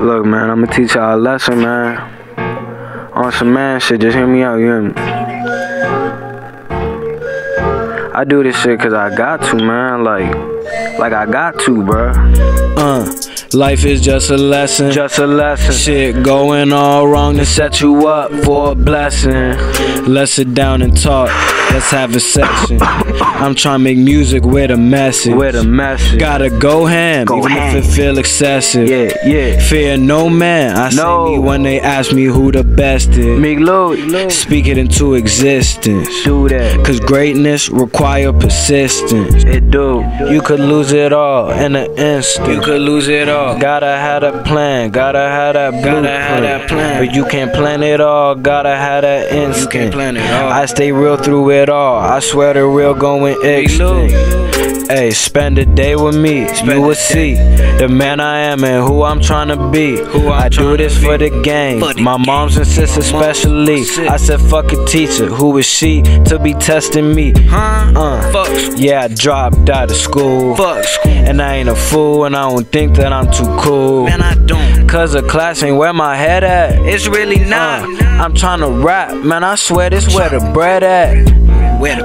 Look, man, I'm gonna teach y'all a lesson, man. On some man shit, just hear me out, you hear me? I do this shit cause I got to, man. Like, like I got to, bruh. Uh, life is just a lesson. Just a lesson. Shit going all wrong to set you up for a blessing. Let's sit down and talk. Let's have a section. I'm trying to make music with a message. With a message. Gotta go ham, Go even ham. if it feel excessive. Yeah, yeah. Fear no man. I No. say me when they ask me who the best is. Louie, Speak it into existence. do that. Cause greatness require persistence. It do. You could lose it all in an instant. You could lose it all. Gotta have a plan. Gotta have that blueprint. Gotta have that plan. But you can't plan it all. Gotta have that instinct. can't plan it all. I stay real through it all. I swear the real going extinct. Hey, spend a day with me. you will see the man I am and who I'm trying to be. Who I do this for the game. My moms and sisters especially. I said fuck a teacher. Who is she to be testing me? Huh? Uh, Fuck. yeah, I dropped out of school. Fuck school. And I ain't a fool, and I don't think that I'm too cool. Man, I don't. Cause a class ain't where my head at. It's really not. Uh, I'm trying to rap, man. I swear this where the bread at.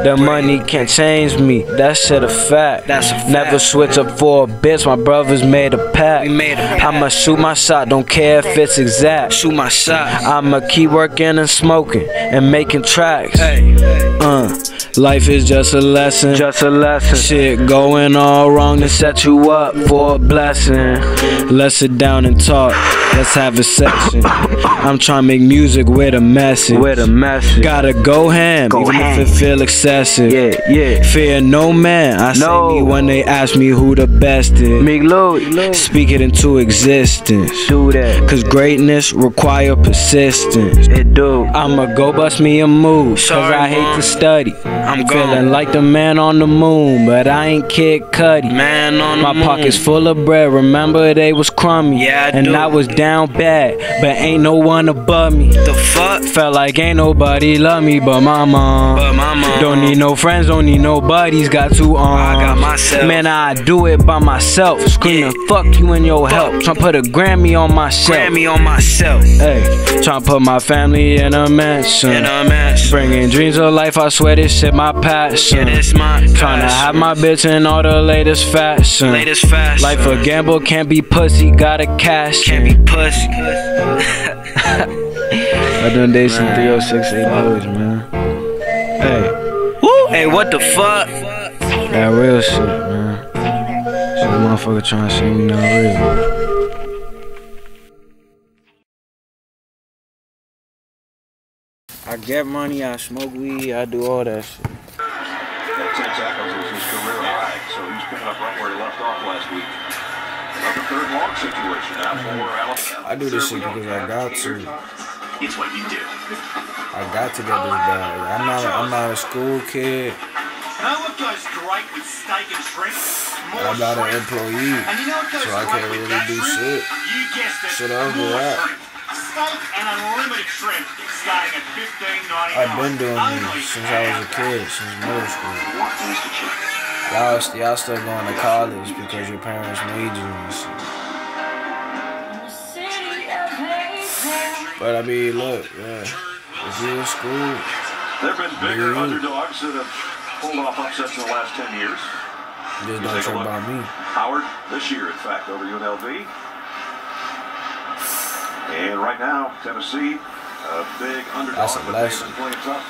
The money can't change me, that shit a fact. That's a fact. Never switch up for a bitch, my brothers made a pact. We made a pact. I'ma shoot my shot, don't care if it's exact. Shoot my shot. I'ma keep working and smoking and making tracks. Hey, Uh, life is just a lesson. just a lesson. Shit going all wrong to set you up for a blessing. Let's sit down and talk. Let's have a section. I'm trying to make music with a message. With a message. Gotta go ham, Go even ham. if it feel excessive. Yeah, yeah. Fear no man. I say me when they ask me who the best is. Meek Louie, Speak it into existence. do that. Cause greatness require persistence. It do. I'ma go bust me a move, cause Sorry, I hate Mom. to study. I'm feeling gone. like the man on the moon, but I ain't Kid Cudi. Man on the My moon. pockets full of bread, remember they was crummy. Yeah, I and do. I was down bad, but ain't no one above me. The fuck? Felt like ain't nobody love me but my mom. But my mom. Don't need no friends, don't need nobodies, got two arms. I got myself. Man, I do it by myself. Screaming, fuck you and your help. Tryna put a Grammy on my shelf. Grammy on myself. Hey, tryna put my family in a mansion. In a mess. Bringing dreams of life, I swear this shit my passion. Yeah, this my Tryna have my bitch in all the latest fashion. latest fast. Life a gamble, can't be pussy, gotta cash. Can't in. be pussy. I done did some 3068 boys, man. Hey, Woo! Hey, what the fuck? that real shit, man. Shit, motherfucker tryna see me not real. I get money, I smoke weed, I do all that shit. Situation now for mm. Alabama. I do this shit because I got to. It's what you do. I got to get this bag. I'm not. I'm not a school kid. Know what goes great with steak and shrimp? More I'm not an employee, And you know what goes so I can't really do shit. You guessed it. Shit over that. shrimp. Steak and unlimited shrimp starting at fifteen ninety nine. I've been doing this since I was a kid, since middle school. What things to check. Y'all, y'all still going to college because your parents made you But I mean, look, yeah. If you in school, There have been bigger underdogs that have pulled off upsets in the last 10 years. just You don't trip about me. Howard this year, in fact, over UNLV. And right now, Tennessee, a big underdog. That's a but they've lesson. been playing tough.